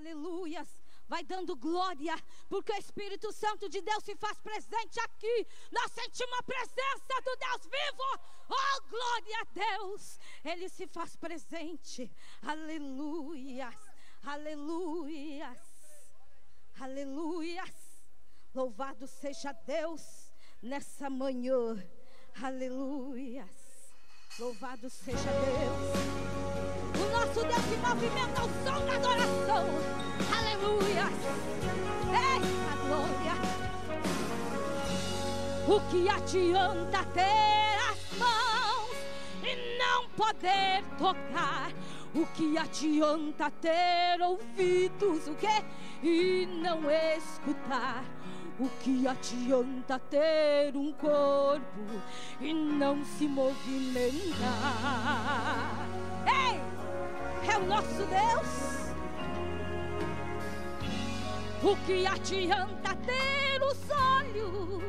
Aleluias. Vai dando glória, porque o Espírito Santo de Deus se faz presente aqui. Nós sentimos a presença do Deus vivo. Oh, glória a Deus. Ele se faz presente. Aleluias. Aleluias. Aleluias. Louvado seja Deus nessa manhã. Aleluias. Louvado seja Deus. O nosso Deus se movimenta ao som da adoração. Aleluia. Eita glória. O que adianta ter as mãos e não poder tocar? O que adianta ter ouvidos, o quê? E não escutar? O que adianta ter um corpo e não se movimentar? O nosso Deus. O que adianta ter os olhos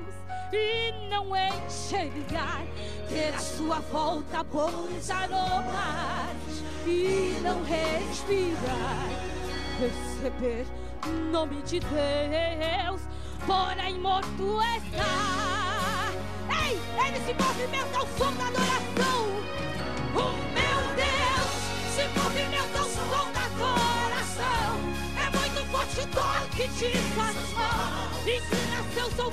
e não enxergar? Ter a sua volta bons aromas e não respirar? Receber nome de Deus porém morto está. Ei, ele se movimenta ao som da adoração.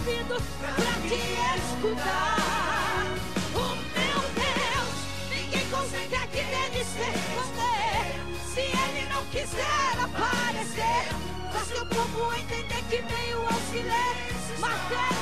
Ouvidos pra te escutar. O meu Deus, ninguém consegue nele se esconder. Se ele não quiser aparecer. Faz teu povo entender que veio auxiliar Mas ele,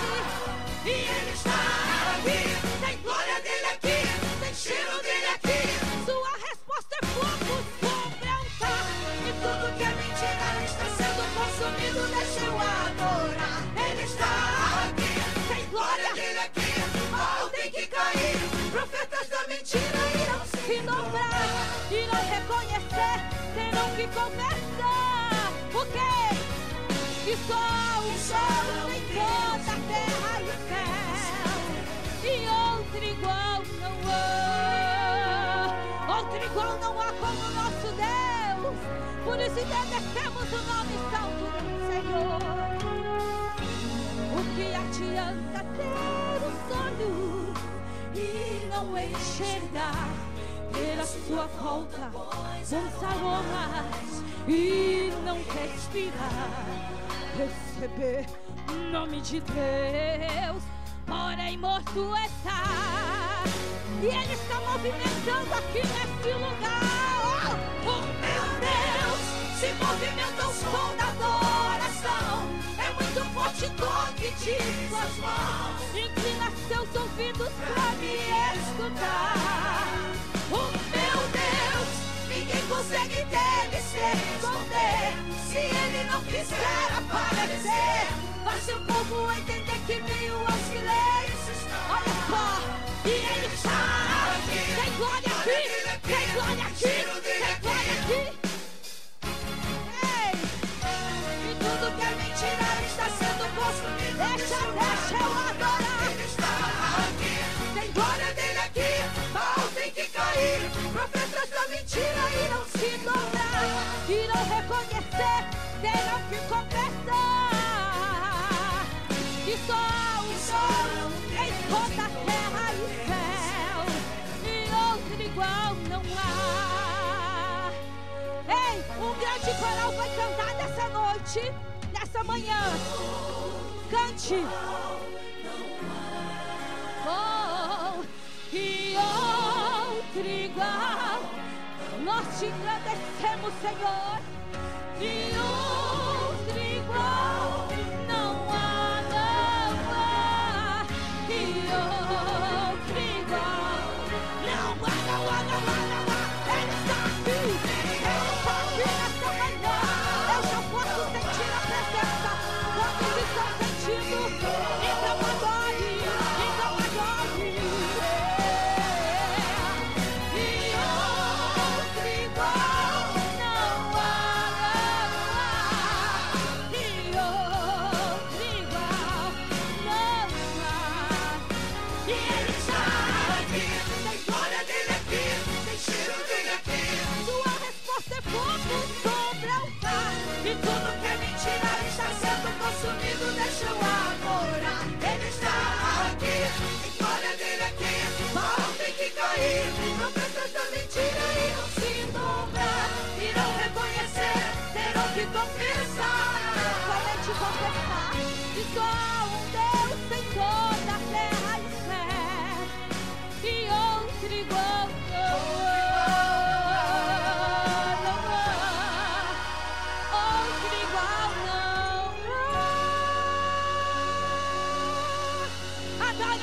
Mentira irão se dobrar Irão reconhecer, terão que conversar o quê? Que só o sol em toda a terra e o céu. E outro igual não há. Outro igual não há como o nosso Deus. Por isso engrandecemos o enxergar? Ter a sua volta bons aromas e não respirar, receber nome de Deus, porém morto está. E Ele está movimentando aqui neste lugar. Oh, meu Deus, se movimenta o som escutar. Oh, meu Deus Ninguém consegue dele se esconder Se ele não quiser aparecer Faz seu povo entender que veio aos terão que confessar que só sol em toda a terra e céu, e outro igual não há. Ei, um grande coral vai cantar nessa noite, nessa manhã. Cante. Oh, e outro igual nós te agradecemos, Senhor. E outro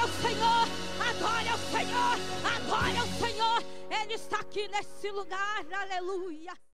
ao Senhor, adore ao Senhor, adore ao Senhor. Ele está aqui nesse lugar, aleluia.